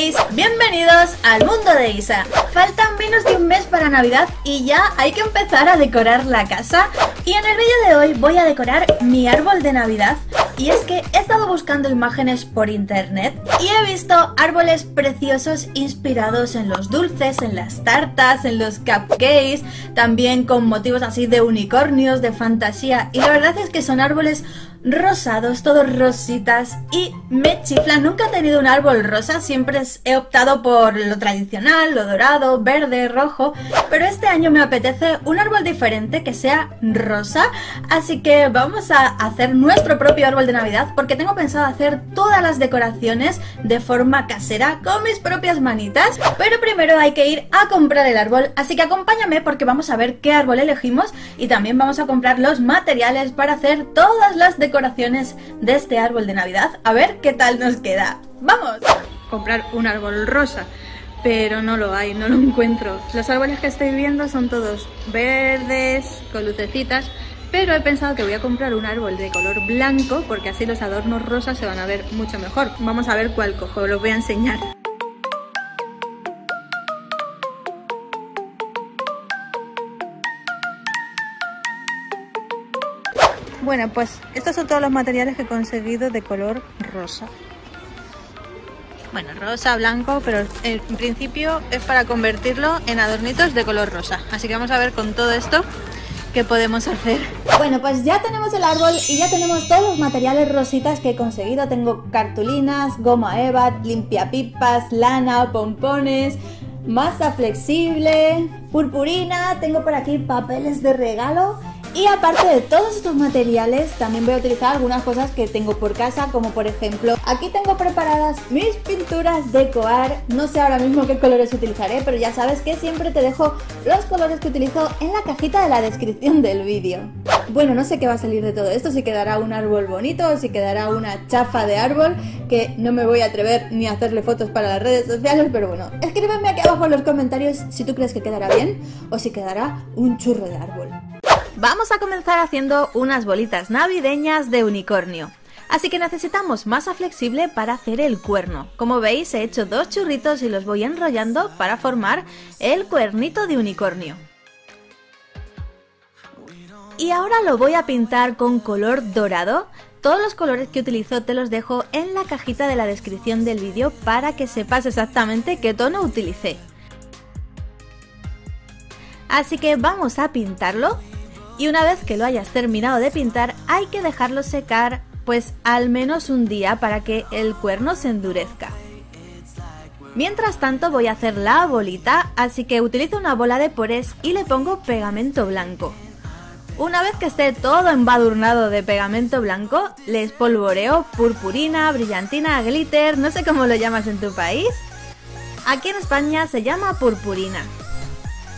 Bienvenidos al mundo de Isa. Faltan menos de un mes para Navidad y ya hay que empezar a decorar la casa. Y en el vídeo de hoy voy a decorar mi árbol de Navidad. Y es que he estado buscando imágenes por internet y he visto árboles preciosos inspirados en los dulces, en las tartas, en los cupcakes, también con motivos así de unicornios, de fantasía. Y la verdad es que son árboles rosados, todos rositas y me chifla. Nunca he tenido un árbol rosa, siempre he optado por lo tradicional, lo dorado, verde, rojo, pero este año me apetece un árbol diferente que sea rosa, así que vamos a hacer nuestro propio árbol de Navidad porque tengo pensado hacer todas las decoraciones de forma casera con mis propias manitas, pero primero hay que ir a comprar el árbol, así que acompáñame porque vamos a ver qué árbol elegimos y también vamos a comprar los materiales para hacer todas las decoraciones decoraciones de este árbol de Navidad. A ver qué tal nos queda. ¡Vamos! Comprar un árbol rosa, pero no lo hay, no lo encuentro. Los árboles que estoy viendo son todos verdes, con lucecitas, pero he pensado que voy a comprar un árbol de color blanco porque así los adornos rosas se van a ver mucho mejor. Vamos a ver cuál cojo, los voy a enseñar. Bueno, pues estos son todos los materiales que he conseguido de color rosa. Bueno, rosa, blanco, pero en principio es para convertirlo en adornitos de color rosa. Así que vamos a ver con todo esto qué podemos hacer. Bueno, pues ya tenemos el árbol y ya tenemos todos los materiales rositas que he conseguido. Tengo cartulinas, goma eva, limpiapipas, lana, pompones, masa flexible, purpurina, tengo por aquí papeles de regalo y aparte de todos estos materiales, también voy a utilizar algunas cosas que tengo por casa, como por ejemplo, aquí tengo preparadas mis pinturas de coar. No sé ahora mismo qué colores utilizaré, pero ya sabes que siempre te dejo los colores que utilizo en la cajita de la descripción del vídeo. Bueno, no sé qué va a salir de todo esto, si quedará un árbol bonito o si quedará una chafa de árbol, que no me voy a atrever ni a hacerle fotos para las redes sociales, pero bueno, escríbeme aquí abajo en los comentarios si tú crees que quedará bien o si quedará un churro de árbol. Vamos a comenzar haciendo unas bolitas navideñas de unicornio. Así que necesitamos masa flexible para hacer el cuerno. Como veis he hecho dos churritos y los voy enrollando para formar el cuernito de unicornio. Y ahora lo voy a pintar con color dorado. Todos los colores que utilizo te los dejo en la cajita de la descripción del vídeo para que sepas exactamente qué tono utilicé. Así que vamos a pintarlo y una vez que lo hayas terminado de pintar hay que dejarlo secar pues al menos un día para que el cuerno se endurezca. Mientras tanto voy a hacer la bolita, así que utilizo una bola de porés y le pongo pegamento blanco. Una vez que esté todo embadurnado de pegamento blanco, le espolvoreo purpurina, brillantina, glitter, no sé cómo lo llamas en tu país. Aquí en España se llama purpurina.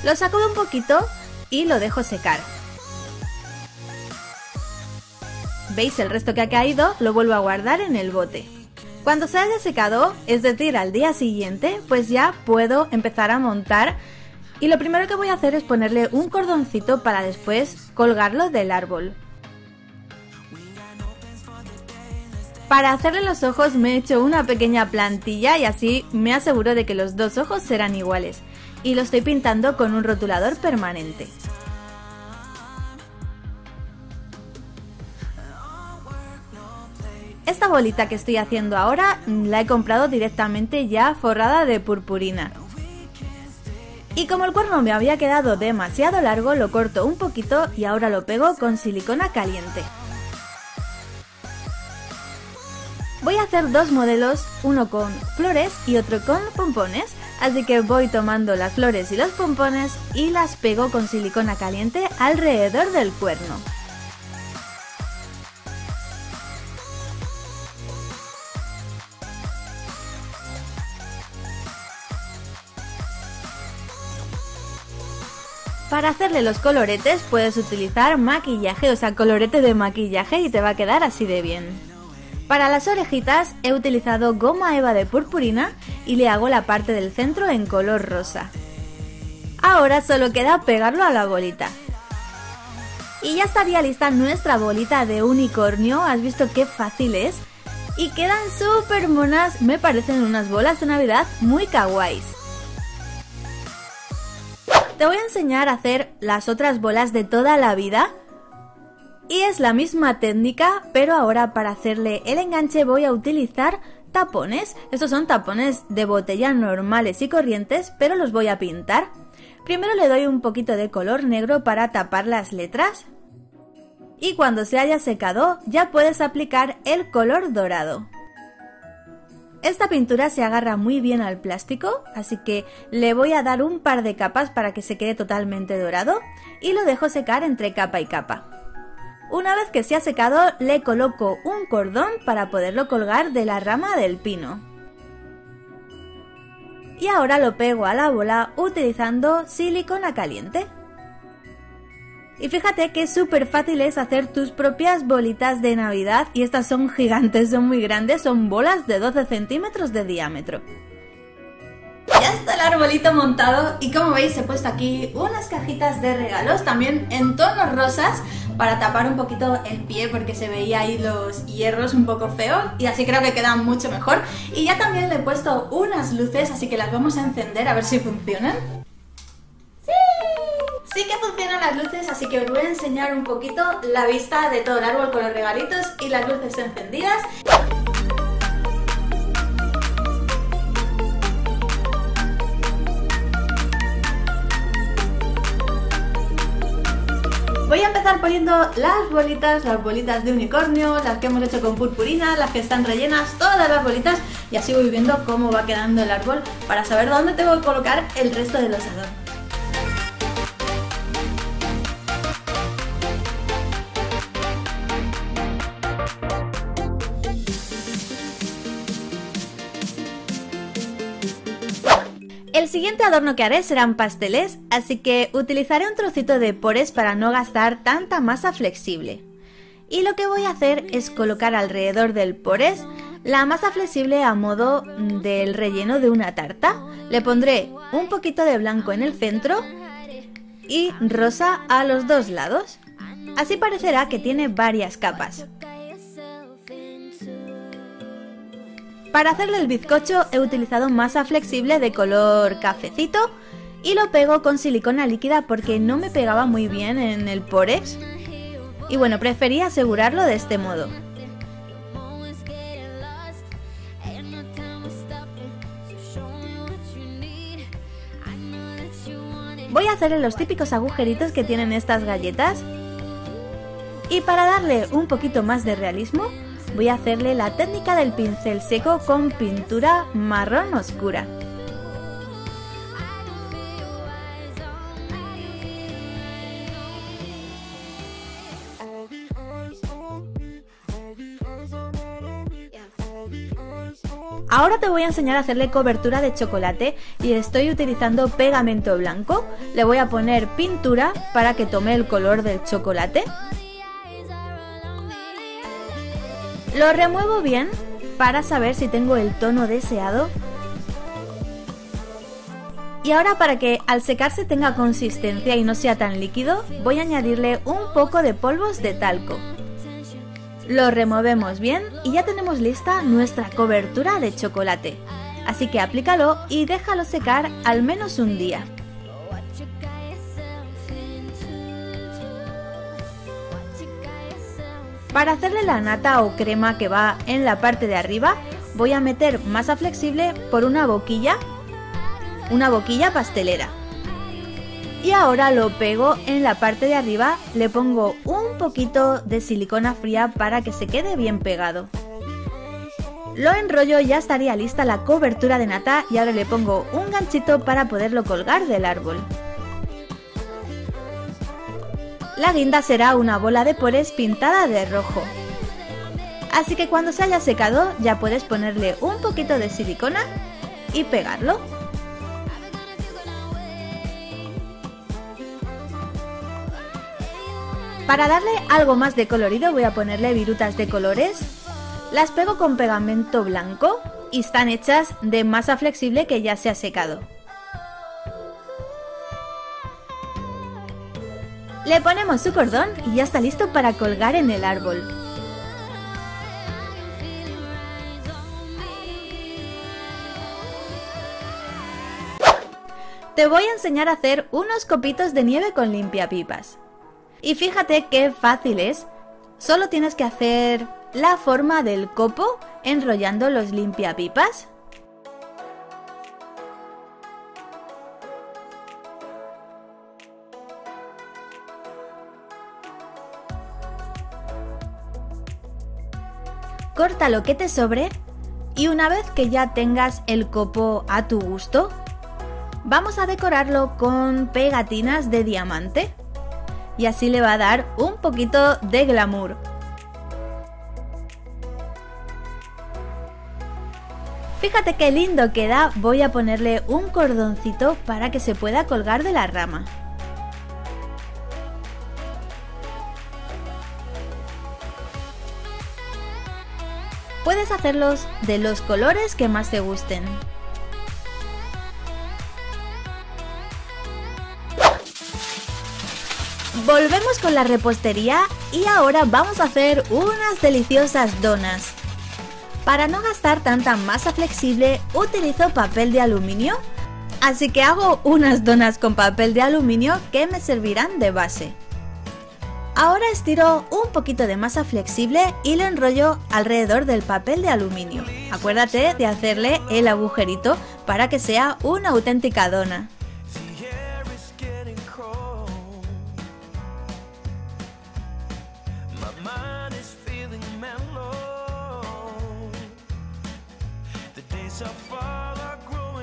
Lo sacudo un poquito y lo dejo secar. ¿Veis el resto que ha caído? Lo vuelvo a guardar en el bote. Cuando se haya secado, es decir, al día siguiente, pues ya puedo empezar a montar y lo primero que voy a hacer es ponerle un cordoncito para después colgarlo del árbol. Para hacerle los ojos me he hecho una pequeña plantilla y así me aseguro de que los dos ojos serán iguales. Y lo estoy pintando con un rotulador permanente. Esta bolita que estoy haciendo ahora la he comprado directamente ya forrada de purpurina. Y como el cuerno me había quedado demasiado largo, lo corto un poquito y ahora lo pego con silicona caliente. Voy a hacer dos modelos, uno con flores y otro con pompones, así que voy tomando las flores y los pompones y las pego con silicona caliente alrededor del cuerno. Para hacerle los coloretes puedes utilizar maquillaje, o sea, colorete de maquillaje y te va a quedar así de bien. Para las orejitas he utilizado goma eva de purpurina y le hago la parte del centro en color rosa. Ahora solo queda pegarlo a la bolita. Y ya estaría lista nuestra bolita de unicornio, ¿has visto qué fácil es? y quedan súper monas, me parecen unas bolas de navidad muy kawaiis. Te voy a enseñar a hacer las otras bolas de toda la vida y es la misma técnica, pero ahora para hacerle el enganche voy a utilizar tapones. Estos son tapones de botella normales y corrientes, pero los voy a pintar. Primero le doy un poquito de color negro para tapar las letras. Y cuando se haya secado ya puedes aplicar el color dorado. Esta pintura se agarra muy bien al plástico, así que le voy a dar un par de capas para que se quede totalmente dorado y lo dejo secar entre capa y capa. Una vez que se ha secado, le coloco un cordón para poderlo colgar de la rama del pino. Y ahora lo pego a la bola utilizando silicona caliente. Y fíjate que súper fácil es hacer tus propias bolitas de Navidad y estas son gigantes, son muy grandes, son bolas de 12 centímetros de diámetro. Ya está el arbolito montado y como veis he puesto aquí unas cajitas de regalos también en tonos rosas para tapar un poquito el pie porque se veía ahí los hierros un poco feos y así creo que quedan mucho mejor. Y ya también le he puesto unas luces, así que las vamos a encender a ver si funcionan. ¡Sí! Que funcionan las luces, así que os voy a enseñar un poquito la vista de todo el árbol con los regalitos y las luces encendidas. Voy a empezar poniendo las bolitas, las bolitas de unicornio, las que hemos hecho con purpurina, las que están rellenas, todas las bolitas y así voy viendo cómo va quedando el árbol para saber dónde tengo que colocar el resto de los. Adorno que haré serán pasteles, así que utilizaré un trocito de pores para no gastar tanta masa flexible. Y lo que voy a hacer es colocar alrededor del pores la masa flexible a modo del relleno de una tarta. Le pondré un poquito de blanco en el centro y rosa a los dos lados. Así parecerá que tiene varias capas. Para hacerle el bizcocho he utilizado masa flexible de color cafecito y lo pego con silicona líquida porque no me pegaba muy bien en el Porex. Y bueno, preferí asegurarlo de este modo. Voy a hacerle los típicos agujeritos que tienen estas galletas. Y para darle un poquito más de realismo, voy a hacerle la técnica del pincel seco con pintura marrón oscura. Ahora te voy a enseñar a hacerle cobertura de chocolate y estoy utilizando pegamento blanco. Le voy a poner pintura para que tome el color del chocolate Lo remuevo bien para saber si tengo el tono deseado. Y ahora para que al secarse tenga consistencia y no sea tan líquido, voy a añadirle un poco de polvos de talco. Lo removemos bien y ya tenemos lista nuestra cobertura de chocolate. Así que aplícalo y déjalo secar al menos un día. Para hacerle la nata o crema que va en la parte de arriba, voy a meter masa flexible por una boquilla, una boquilla pastelera. Y ahora lo pego en la parte de arriba, le pongo un poquito de silicona fría para que se quede bien pegado. Lo enrollo y ya estaría lista la cobertura de nata y ahora le pongo un ganchito para poderlo colgar del árbol. La guinda será una bola de pores pintada de rojo. Así que cuando se haya secado ya puedes ponerle un poquito de silicona y pegarlo. Para darle algo más de colorido voy a ponerle virutas de colores. Las pego con pegamento blanco y están hechas de masa flexible que ya se ha secado. Le ponemos su cordón y ya está listo para colgar en el árbol. Te voy a enseñar a hacer unos copitos de nieve con limpiapipas. Y fíjate qué fácil es. Solo tienes que hacer la forma del copo enrollando los limpiapipas Corta lo que te sobre y una vez que ya tengas el copo a tu gusto, vamos a decorarlo con pegatinas de diamante y así le va a dar un poquito de glamour. Fíjate qué lindo queda, voy a ponerle un cordoncito para que se pueda colgar de la rama. Puedes hacerlos de los colores que más te gusten. Volvemos con la repostería y ahora vamos a hacer unas deliciosas donas. Para no gastar tanta masa flexible utilizo papel de aluminio, así que hago unas donas con papel de aluminio que me servirán de base. Ahora estiro un poquito de masa flexible y lo enrollo alrededor del papel de aluminio. Acuérdate de hacerle el agujerito para que sea una auténtica dona.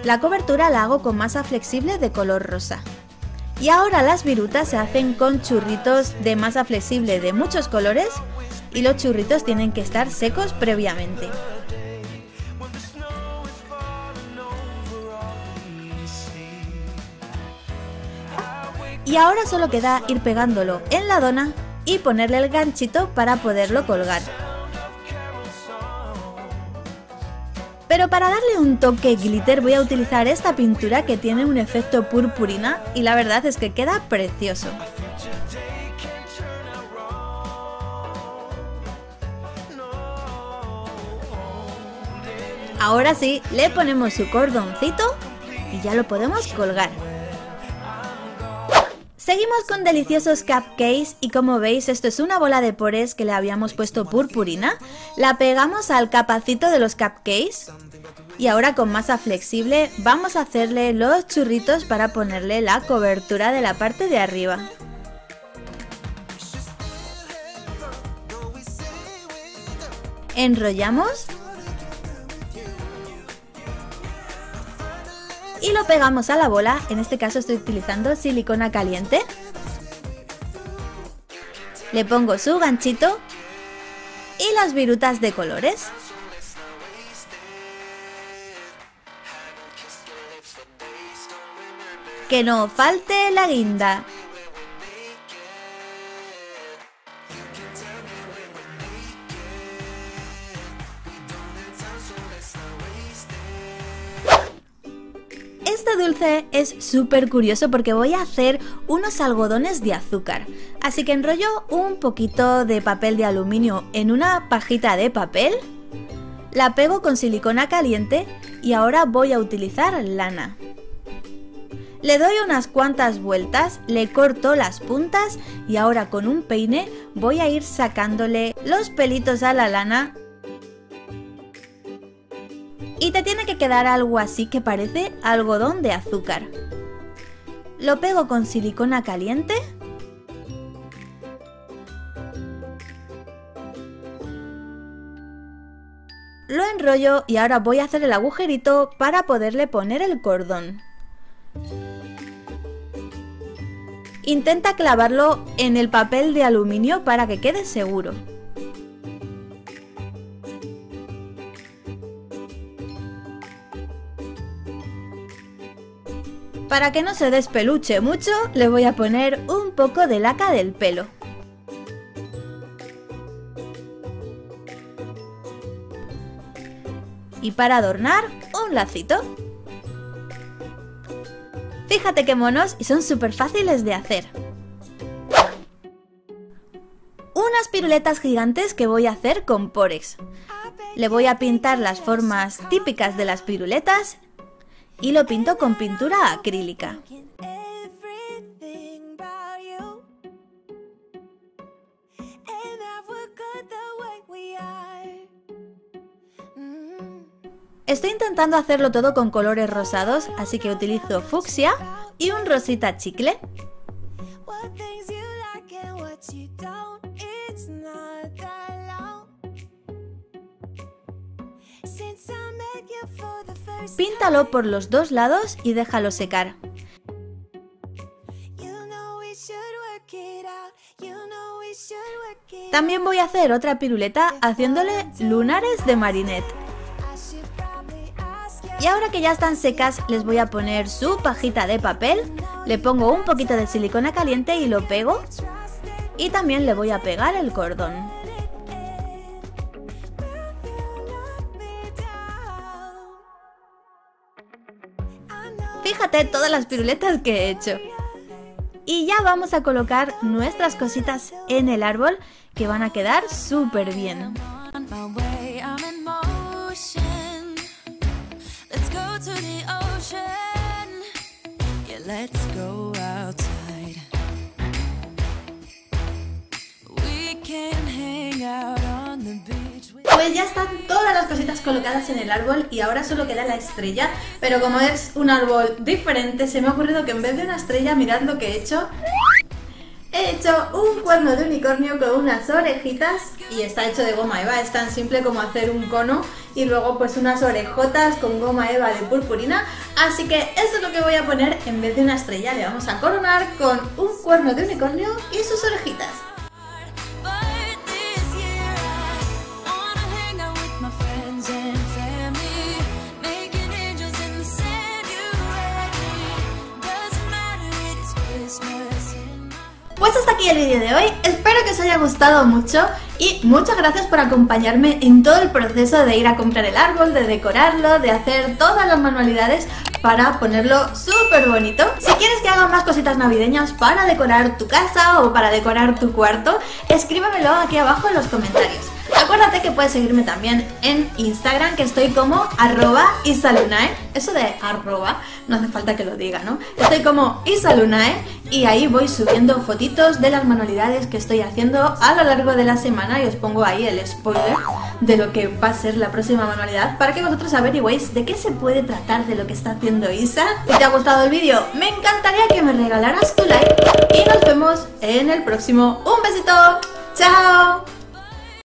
La cobertura la hago con masa flexible de color rosa. Y ahora las virutas se hacen con churritos de masa flexible de muchos colores y los churritos tienen que estar secos previamente. Y ahora solo queda ir pegándolo en la dona y ponerle el ganchito para poderlo colgar. Pero para darle un toque glitter voy a utilizar esta pintura que tiene un efecto purpurina y la verdad es que queda precioso. Ahora sí, le ponemos su cordoncito y ya lo podemos colgar. Seguimos con deliciosos cupcakes y como veis esto es una bola de pores que le habíamos puesto purpurina. La pegamos al capacito de los cupcakes y ahora con masa flexible vamos a hacerle los churritos para ponerle la cobertura de la parte de arriba. Enrollamos y lo pegamos a la bola, en este caso estoy utilizando silicona caliente. Le pongo su ganchito y las virutas de colores. Que no falte la guinda. Este dulce es súper curioso porque voy a hacer unos algodones de azúcar. Así que enrollo un poquito de papel de aluminio en una pajita de papel, la pego con silicona caliente y ahora voy a utilizar lana. Le doy unas cuantas vueltas, le corto las puntas y ahora con un peine voy a ir sacándole los pelitos a la lana y te tiene quedar algo así que parece algodón de azúcar. Lo pego con silicona caliente. Lo enrollo y ahora voy a hacer el agujerito para poderle poner el cordón. Intenta clavarlo en el papel de aluminio para que quede seguro. Para que no se despeluche mucho, le voy a poner un poco de laca del pelo. Y para adornar, un lacito. Fíjate qué monos y son súper fáciles de hacer. Unas piruletas gigantes que voy a hacer con Porex. Le voy a pintar las formas típicas de las piruletas y lo pinto con pintura acrílica. Estoy intentando hacerlo todo con colores rosados, así que utilizo fucsia y un rosita chicle. Por los dos lados y déjalo secar. También voy a hacer otra piruleta haciéndole lunares de marinette. Y ahora que ya están secas, les voy a poner su pajita de papel, le pongo un poquito de silicona caliente y lo pego. Y también le voy a pegar el cordón. Fíjate todas las piruletas que he hecho. Y ya vamos a colocar nuestras cositas en el árbol que van a quedar súper bien. Cositas colocadas en el árbol y ahora solo queda la estrella. Pero como es un árbol diferente, se me ha ocurrido que en vez de una estrella, mirad lo que he hecho. He hecho un cuerno de unicornio con unas orejitas y está hecho de goma eva, es tan simple como hacer un cono y luego pues unas orejotas con goma eva de purpurina, así que eso es lo que voy a poner en vez de una estrella, le vamos a coronar con un cuerno de unicornio y sus orejitas. Pues hasta aquí el vídeo de hoy, espero que os haya gustado mucho y muchas gracias por acompañarme en todo el proceso de ir a comprar el árbol, de decorarlo, de hacer todas las manualidades para ponerlo súper bonito. Si quieres que haga más cositas navideñas para decorar tu casa o para decorar tu cuarto, escríbemelo aquí abajo en los comentarios. Acuérdate que puedes seguirme también en Instagram, que estoy como arroba isalunae. Eso de arroba, no hace falta que lo diga, ¿no? Estoy como isalunae y ahí voy subiendo fotitos de las manualidades que estoy haciendo a lo largo de la semana y os pongo ahí el spoiler de lo que va a ser la próxima manualidad para que vosotros averigüéis de qué se puede tratar de lo que está haciendo Isa. Si te ha gustado el vídeo, me encantaría que me regalaras tu like y nos vemos en el próximo. ¡Un besito! ¡Chao!